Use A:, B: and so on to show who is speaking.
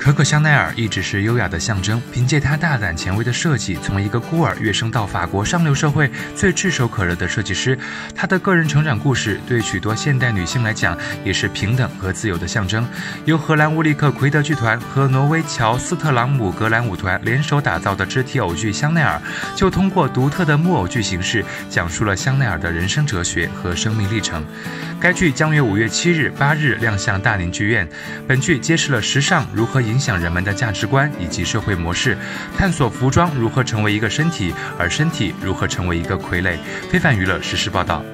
A: 可可香奈儿一直是优雅的象征，凭借她大胆前卫的设计，从一个孤儿跃升到法国上流社会最炙手可热的设计师。她的个人成长故事对许多现代女性来讲也是平等和自由的象征。由荷兰乌利克奎德剧团和挪威乔斯特朗姆格兰舞团联手打造的肢体偶剧《香奈儿》，就通过独特的木偶剧形式，讲述了香奈儿的人生哲学和生命历程。该剧将于五月七日、八日亮相大宁剧院。本剧揭示了时尚如何影响人们的价值观以及社会模式，探索服装如何成为一个身体，而身体如何成为一个傀儡。非凡娱乐实时报道。